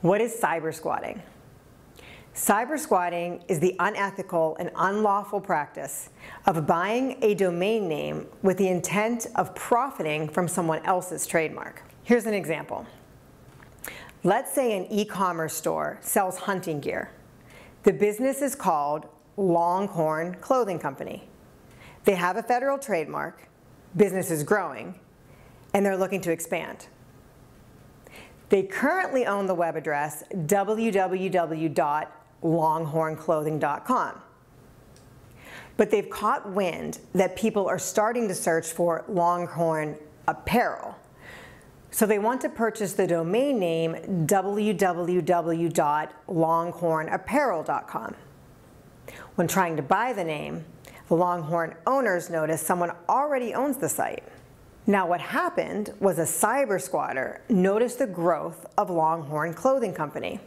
What is cyber squatting? Cyber squatting is the unethical and unlawful practice of buying a domain name with the intent of profiting from someone else's trademark. Here's an example. Let's say an e-commerce store sells hunting gear. The business is called Longhorn Clothing Company. They have a federal trademark, business is growing, and they're looking to expand. They currently own the web address www.longhornclothing.com. But they've caught wind that people are starting to search for Longhorn apparel. So they want to purchase the domain name www.longhornapparel.com. When trying to buy the name, the Longhorn owners notice someone already owns the site. Now what happened was a cyber squatter noticed the growth of Longhorn Clothing Company.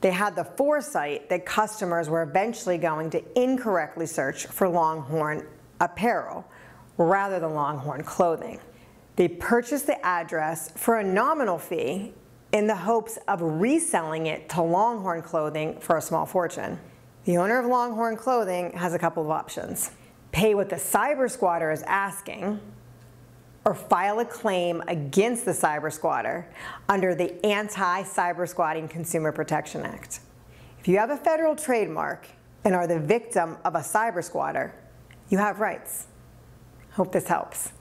They had the foresight that customers were eventually going to incorrectly search for Longhorn apparel rather than Longhorn clothing. They purchased the address for a nominal fee in the hopes of reselling it to Longhorn Clothing for a small fortune. The owner of Longhorn Clothing has a couple of options. Pay what the cyber squatter is asking, or file a claim against the cyber squatter under the Anti-Cyber Squatting Consumer Protection Act. If you have a federal trademark and are the victim of a cyber squatter, you have rights. Hope this helps.